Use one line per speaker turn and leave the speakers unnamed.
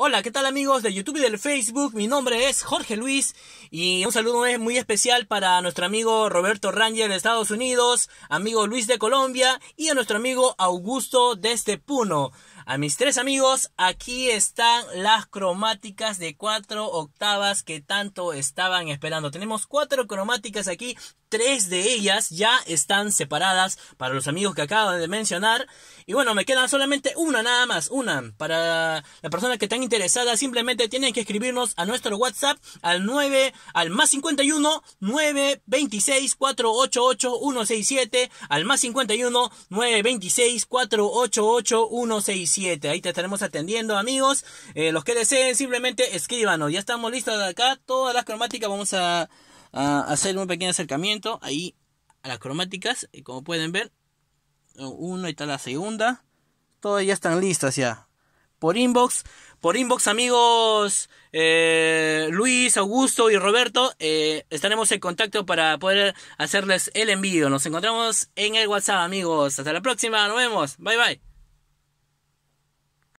Hola, ¿qué tal amigos de YouTube y del Facebook? Mi nombre es Jorge Luis y un saludo muy especial para nuestro amigo Roberto Ranger de Estados Unidos, amigo Luis de Colombia y a nuestro amigo Augusto desde Puno. A mis tres amigos, aquí están las cromáticas de cuatro octavas que tanto estaban esperando. Tenemos cuatro cromáticas aquí, tres de ellas ya están separadas para los amigos que acabo de mencionar. Y bueno, me queda solamente una nada más, una. Para la persona que están interesada, simplemente tienen que escribirnos a nuestro WhatsApp al 9, al más 51 926 488 167, al más 51 926 488 167. Ahí te estaremos atendiendo, amigos. Eh, los que deseen, simplemente escríbanos. Ya estamos listos acá. Todas las cromáticas vamos a, hacer un pequeño acercamiento ahí a las cromáticas. Y como pueden ver, una y está la segunda. Todas ya están listas ya. Por inbox, por inbox amigos eh, Luis, Augusto y Roberto, eh, estaremos en contacto para poder hacerles el envío. Nos encontramos en el WhatsApp amigos. Hasta la próxima, nos vemos. Bye bye.